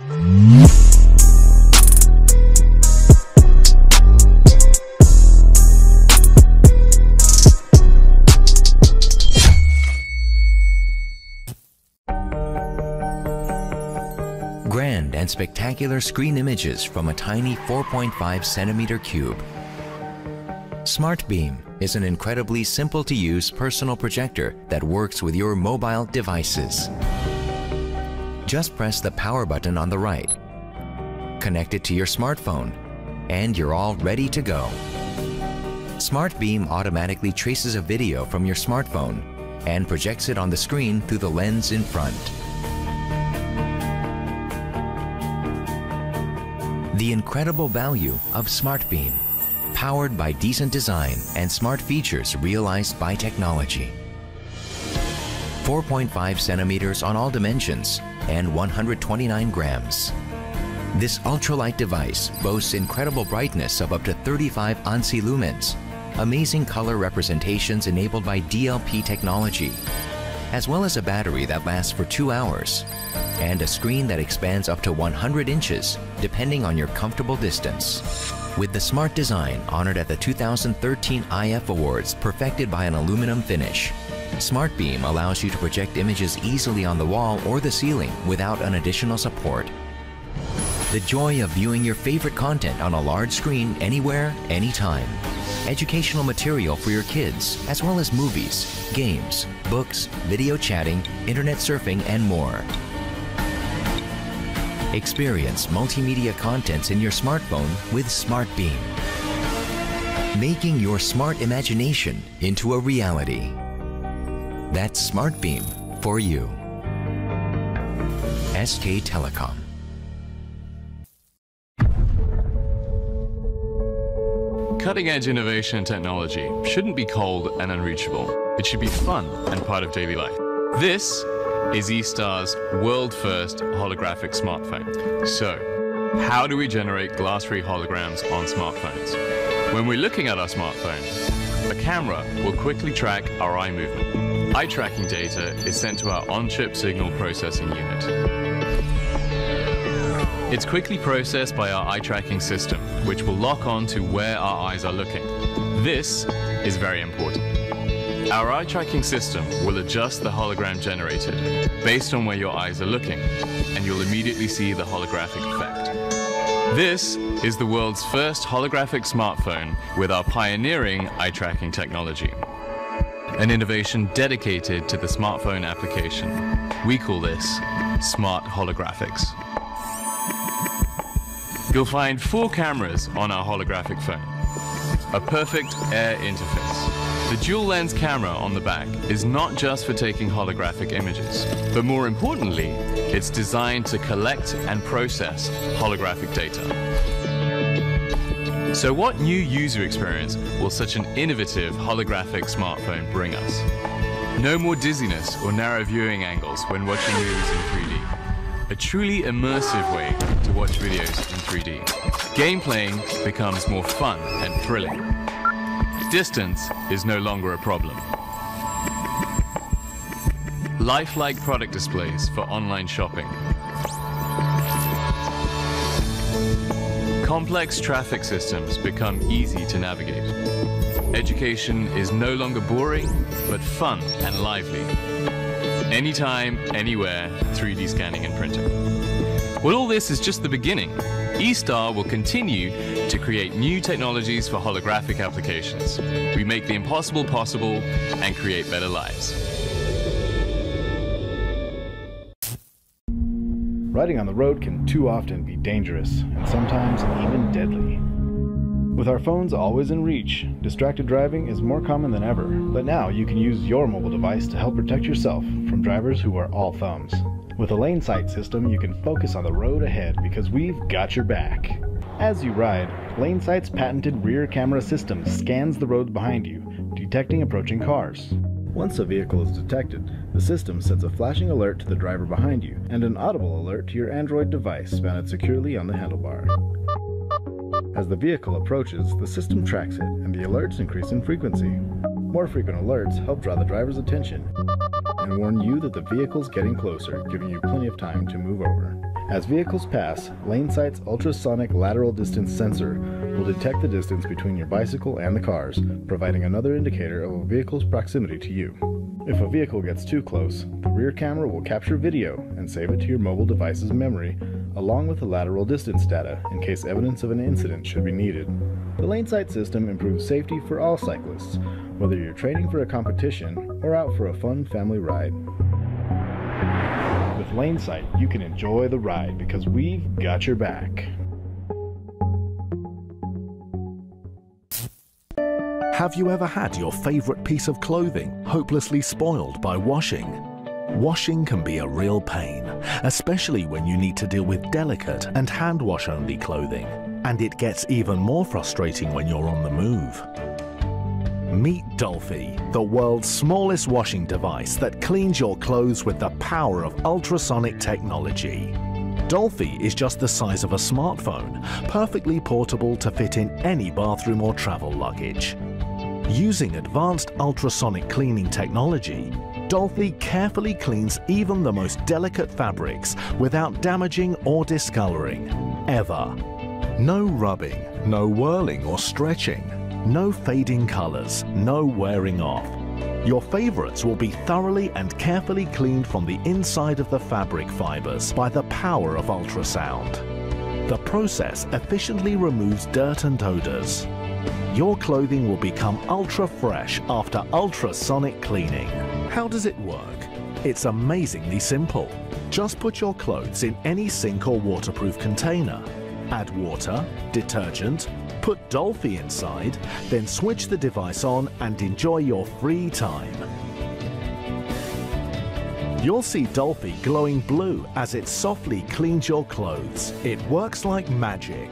Grand and spectacular screen images from a tiny 4.5 centimeter cube. SmartBeam is an incredibly simple to use personal projector that works with your mobile devices. Just press the power button on the right, connect it to your smartphone, and you're all ready to go. SmartBeam automatically traces a video from your smartphone and projects it on the screen through the lens in front. The incredible value of SmartBeam, powered by decent design and smart features realized by technology. 4.5 centimeters on all dimensions and 129 grams. This ultralight device boasts incredible brightness of up to 35 ANSI lumens, amazing color representations enabled by DLP technology, as well as a battery that lasts for two hours, and a screen that expands up to 100 inches depending on your comfortable distance. With the smart design honored at the 2013 IF Awards perfected by an aluminum finish, SmartBeam allows you to project images easily on the wall or the ceiling without an additional support. The joy of viewing your favorite content on a large screen anywhere, anytime. Educational material for your kids, as well as movies, games, books, video chatting, internet surfing, and more. Experience multimedia contents in your smartphone with SmartBeam. Making your smart imagination into a reality. That's SmartBeam for you. SK Telecom. Cutting edge innovation and technology shouldn't be cold and unreachable. It should be fun and part of daily life. This is eStar's world first holographic smartphone. So, how do we generate glass free holograms on smartphones? When we're looking at our smartphone, the camera will quickly track our eye movement. Eye tracking data is sent to our on chip signal processing unit. It's quickly processed by our eye tracking system, which will lock on to where our eyes are looking. This is very important. Our eye tracking system will adjust the hologram generated based on where your eyes are looking, and you'll immediately see the holographic effect. This is the world's first holographic smartphone with our pioneering eye tracking technology. An innovation dedicated to the smartphone application. We call this Smart Holographics. You'll find four cameras on our holographic phone. A perfect air interface. The dual lens camera on the back is not just for taking holographic images, but more importantly, it's designed to collect and process holographic data. So what new user experience will such an innovative holographic smartphone bring us? No more dizziness or narrow viewing angles when watching movies in 3D a truly immersive way to watch videos in 3D. Game playing becomes more fun and thrilling. Distance is no longer a problem. Lifelike product displays for online shopping. Complex traffic systems become easy to navigate. Education is no longer boring, but fun and lively. Anytime, anywhere, 3D scanning and printing. Well, all this is just the beginning. eStar will continue to create new technologies for holographic applications. We make the impossible possible and create better lives. Riding on the road can too often be dangerous and sometimes even deadly. With our phones always in reach, distracted driving is more common than ever, but now you can use your mobile device to help protect yourself from drivers who are all thumbs. With a LaneSight system, you can focus on the road ahead because we've got your back. As you ride, LaneSight's patented rear camera system scans the road behind you, detecting approaching cars. Once a vehicle is detected, the system sends a flashing alert to the driver behind you and an audible alert to your Android device mounted securely on the handlebar. As the vehicle approaches, the system tracks it, and the alerts increase in frequency. More frequent alerts help draw the driver's attention and warn you that the vehicle's getting closer, giving you plenty of time to move over. As vehicles pass, LaneSight's ultrasonic lateral distance sensor will detect the distance between your bicycle and the cars, providing another indicator of a vehicle's proximity to you. If a vehicle gets too close, the rear camera will capture video and save it to your mobile device's memory, along with the lateral distance data in case evidence of an incident should be needed. The LaneSight system improves safety for all cyclists, whether you're training for a competition or out for a fun family ride. With LaneSight, you can enjoy the ride because we've got your back. Have you ever had your favorite piece of clothing hopelessly spoiled by washing? Washing can be a real pain, especially when you need to deal with delicate and hand wash only clothing. And it gets even more frustrating when you're on the move. Meet Dolphy, the world's smallest washing device that cleans your clothes with the power of ultrasonic technology. Dolphy is just the size of a smartphone, perfectly portable to fit in any bathroom or travel luggage. Using advanced ultrasonic cleaning technology, Dolphy carefully cleans even the most delicate fabrics without damaging or discoloring, ever. No rubbing, no whirling or stretching, no fading colors, no wearing off. Your favorites will be thoroughly and carefully cleaned from the inside of the fabric fibers by the power of ultrasound. The process efficiently removes dirt and odors. Your clothing will become ultra fresh after ultrasonic cleaning. How does it work? It's amazingly simple. Just put your clothes in any sink or waterproof container. Add water, detergent, Put Dolphy inside, then switch the device on and enjoy your free time. You'll see Dolphy glowing blue as it softly cleans your clothes. It works like magic.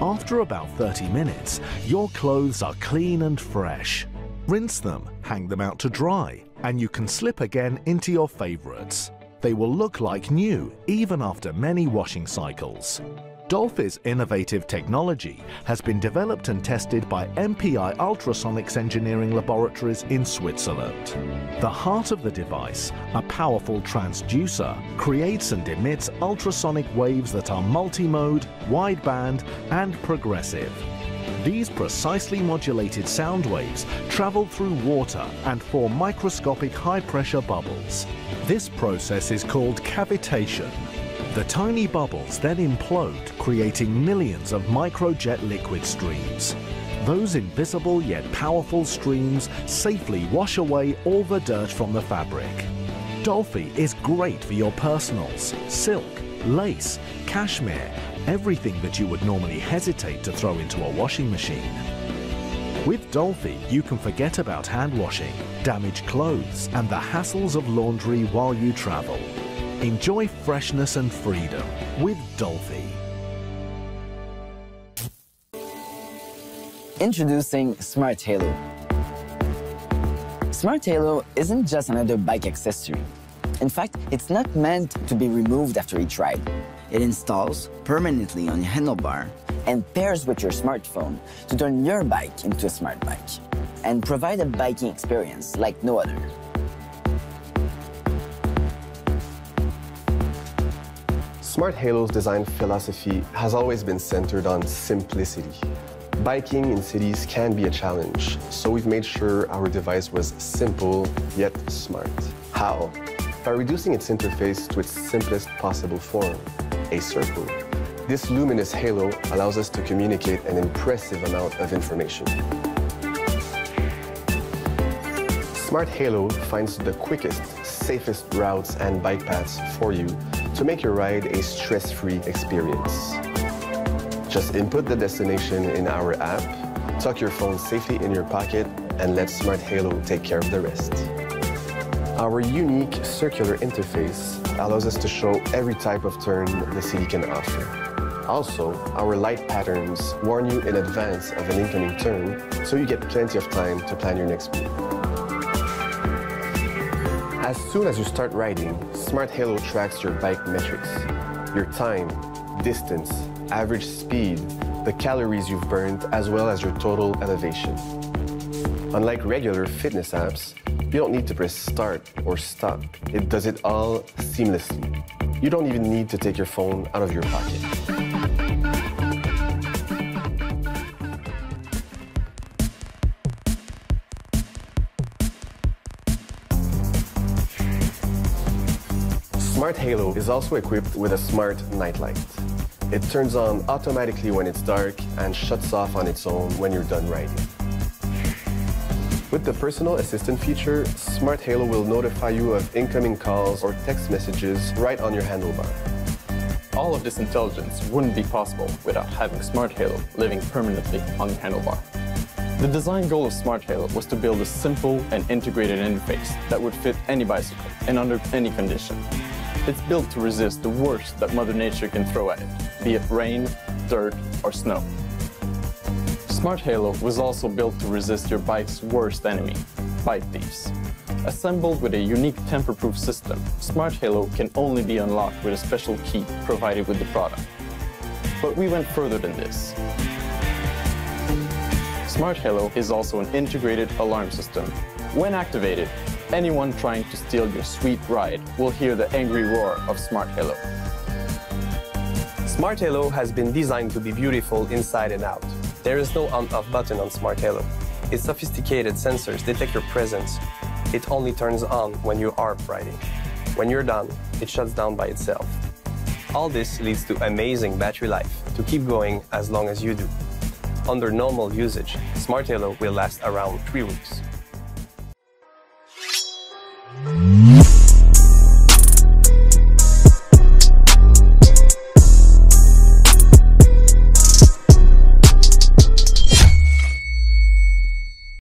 After about 30 minutes, your clothes are clean and fresh. Rinse them, hang them out to dry, and you can slip again into your favorites. They will look like new even after many washing cycles. Dolphy's innovative technology has been developed and tested by MPI Ultrasonics Engineering Laboratories in Switzerland. The heart of the device, a powerful transducer, creates and emits ultrasonic waves that are multimode, wideband and progressive. These precisely modulated sound waves travel through water and form microscopic high-pressure bubbles. This process is called cavitation the tiny bubbles then implode, creating millions of microjet liquid streams. Those invisible yet powerful streams safely wash away all the dirt from the fabric. Dolphy is great for your personals, silk, lace, cashmere, everything that you would normally hesitate to throw into a washing machine. With Dolphy, you can forget about hand washing, damaged clothes, and the hassles of laundry while you travel. Enjoy freshness and freedom with Dolphy. Introducing Smart Halo. Smart Halo isn't just another bike accessory. In fact, it's not meant to be removed after each ride. It installs permanently on your handlebar and pairs with your smartphone to turn your bike into a smart bike and provide a biking experience like no other. Smart Halo's design philosophy has always been centered on simplicity. Biking in cities can be a challenge, so we've made sure our device was simple yet smart. How? By reducing its interface to its simplest possible form, a circle. This luminous halo allows us to communicate an impressive amount of information. Smart Halo finds the quickest, safest routes and bike paths for you to make your ride a stress-free experience. Just input the destination in our app, tuck your phone safely in your pocket, and let Smart Halo take care of the rest. Our unique circular interface allows us to show every type of turn the city can offer. Also, our light patterns warn you in advance of an incoming turn, so you get plenty of time to plan your next move. As soon as you start riding, Smart Halo tracks your bike metrics, your time, distance, average speed, the calories you've burned, as well as your total elevation. Unlike regular fitness apps, You don't need to press start or stop. It does it all seamlessly. You don't even need to take your phone out of your pocket. Smart Halo is also equipped with a smart nightlight. It turns on automatically when it's dark and shuts off on its own when you're done riding. With the personal assistant feature, Smart Halo will notify you of incoming calls or text messages right on your handlebar. All of this intelligence wouldn't be possible without having Smart Halo living permanently on the handlebar. The design goal of Smart Halo was to build a simple and integrated interface that would fit any bicycle and under any condition. It's built to resist the worst that Mother Nature can throw at it, be it rain, dirt, or snow. Smart Halo was also built to resist your bike's worst enemy, bike thieves. Assembled with a unique tamper-proof system, Smart Halo can only be unlocked with a special key provided with the product. But we went further than this. Smart Halo is also an integrated alarm system. When activated, anyone trying to steal your sweet ride will hear the angry roar of Smart Halo. Smart Halo has been designed to be beautiful inside and out. There is no on-off button on Smart Halo. Its sophisticated sensors detect your presence. It only turns on when you are riding. When you're done, it shuts down by itself. All this leads to amazing battery life to keep going as long as you do. Under normal usage, Smart Halo will last around three weeks.